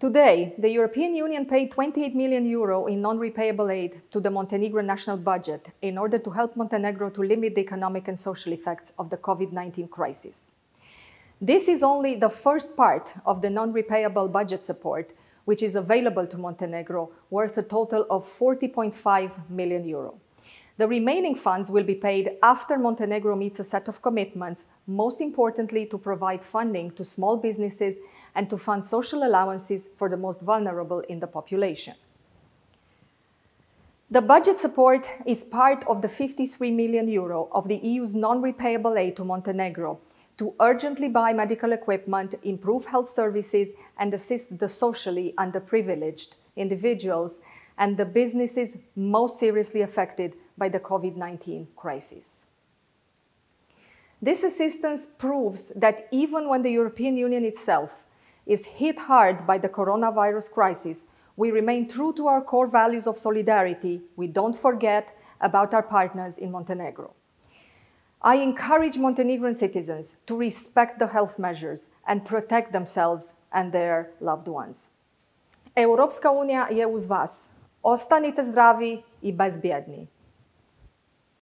Today, the European Union paid 28 million euro in non-repayable aid to the Montenegrin national budget in order to help Montenegro to limit the economic and social effects of the COVID-19 crisis. This is only the first part of the non-repayable budget support, which is available to Montenegro, worth a total of 40.5 million euro. The remaining funds will be paid after Montenegro meets a set of commitments, most importantly to provide funding to small businesses and to fund social allowances for the most vulnerable in the population. The budget support is part of the 53 million euro of the EU's non-repayable aid to Montenegro to urgently buy medical equipment, improve health services, and assist the socially underprivileged individuals and the businesses most seriously affected by the COVID-19 crisis. This assistance proves that even when the European Union itself is hit hard by the coronavirus crisis, we remain true to our core values of solidarity. We don't forget about our partners in Montenegro. I encourage Montenegrin citizens to respect the health measures and protect themselves and their loved ones. Europska unija je uz vas. Ostanite zdravi i bezbjedni.